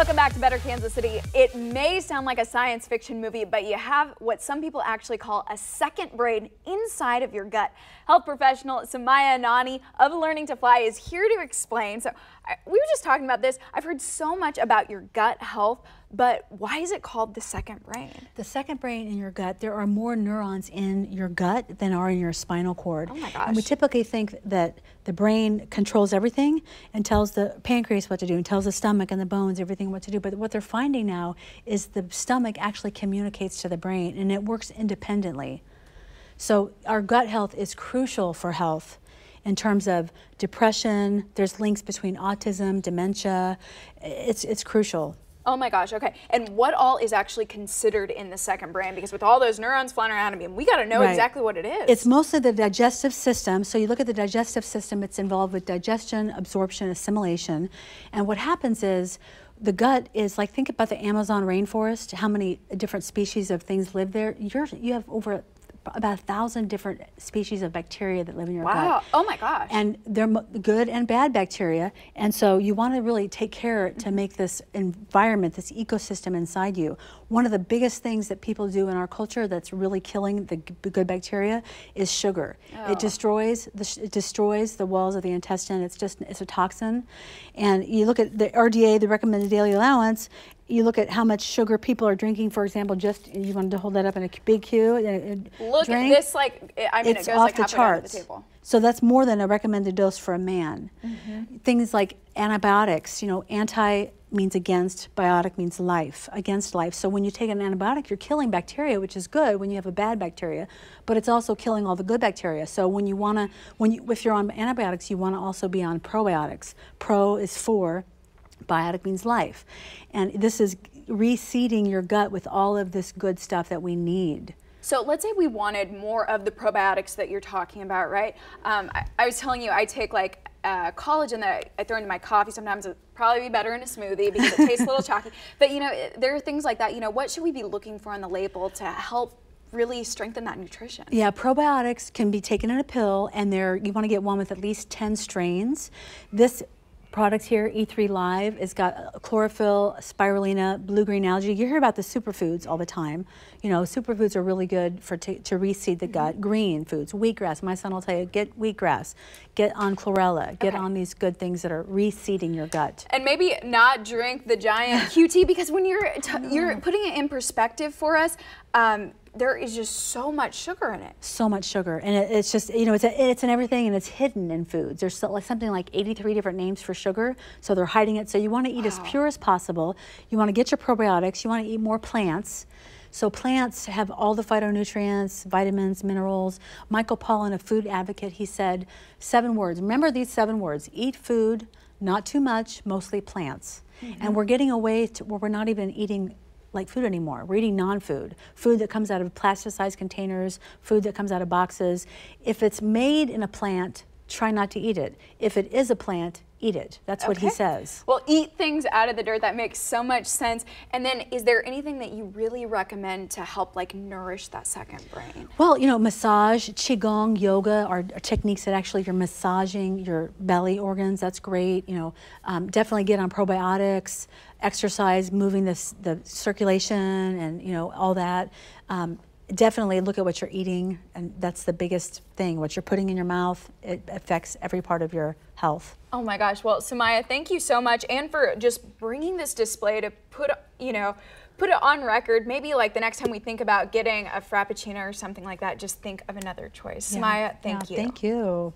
Welcome back to Better Kansas City. It may sound like a science fiction movie, but you have what some people actually call a second brain inside of your gut. Health professional Sumya Anani of Learning2Fly is here to explain. So we were just talking about this. I've heard so much about your gut health, but why is it called the second brain? The second brain in your gut, there are more neurons in your gut than are in your spinal cord. Oh my gosh. And we typically think that the brain controls everything and tells the pancreas what to do and tells the stomach and the bones everything what to do. But what they're finding now is the stomach actually communicates to the brain and it works independently. So our gut health is crucial for health in terms of depression. There's links between autism, dementia. It's, it's crucial. Oh my gosh, okay. And what all is actually considered in the second brain? Because with all those neurons flying around, I mean, we got to know right. exactly what it is. It's mostly the digestive system. So you look at the digestive system, it's involved with digestion, absorption, assimilation. And what happens is the gut is like, think about the Amazon rainforest, how many different species of things live there. You're, you have over about a thousand different species of bacteria that live in your wow. gut. Wow! Oh my gosh! And they're good and bad bacteria, and so you want to really take care to mm-hmm. make this environment, this ecosystem inside you. One of the biggest things that people do in our culture that's really killing the good bacteria is sugar. Oh. It destroys the it destroys the walls of the intestine. It's just it's a toxin, and you look at the RDA, the recommended daily allowance, you look at how much sugar people are drinking, for example, just you wanted to hold that up in a big cue. Look drink, at this, like, I mean, it's it goes off like the charts. The so that's more than a recommended dose for a man. Mm -hmm. Things like antibiotics, you know, anti means against, biotic means life, against life. So when you take an antibiotic, you're killing bacteria, which is good when you have a bad bacteria, but it's also killing all the good bacteria. So when you want to, when you, if you're on antibiotics, you want to also be on probiotics. Pro is for, Biotic means life. And this is reseeding your gut with all of this good stuff that we need. So let's say we wanted more of the probiotics that you're talking about, right? Um, I, I, was telling you I take like uh, collagen that I, I, throw into my coffee. Sometimes it probably be better in a smoothie because it tastes a little chalky. But you know, there are things like that. You know, what should we be looking for on the label to help really strengthen that nutrition. Yeah, probiotics can be taken in a pill and they're you want to get one with at least 10 strains. This products here, E3 Live, it's got chlorophyll, spirulina, blue-green algae. You hear about the superfoods all the time. You know, superfoods are really good for to, to reseed the gut. Mm-hmm. Green foods, wheatgrass. My son will tell you, get wheatgrass, get on chlorella, get okay. on these good things that are reseeding your gut. And maybe not drink the giant QT because when you're you're putting it in perspective for us, um, there is just so much sugar in it. So much sugar, and it, it's just you know it's a, it's in everything, and it's hidden in foods. There's so, like something like 83 different names for sugar, so they're hiding it. So you want to eat wow. as pure as possible. You want to get your probiotics. You want to eat more plants. So plants have all the phytonutrients, vitamins, minerals. Michael Pollan, a food advocate, he said seven words. Remember these seven words: eat food, not too much, mostly plants. Mm -hmm. And we're getting away to where we're not even eating like food anymore. We're eating non-food, food that comes out of plasticized containers, food that comes out of boxes. If it's made in a plant, try not to eat it. If it is a plant, eat it. That's what okay. he says. Well, eat things out of the dirt. That makes so much sense. And then is there anything that you really recommend to help like nourish that second brain? Well, you know, massage, qigong, yoga are, are techniques that actually you're massaging your belly organs. That's great. You know, um, definitely get on probiotics, exercise, moving this, the circulation and, you know, all that. Um, definitely look at what you're eating, and that's the biggest thing. What you're putting in your mouth, it affects every part of your health. Oh my gosh. Well, Sumya, thank you so much, and for just bringing this display to put, you know, put it on record. Maybe like the next time we think about getting a Frappuccino or something like that, just think of another choice. Yeah. Sumya, thank yeah, you. Thank you.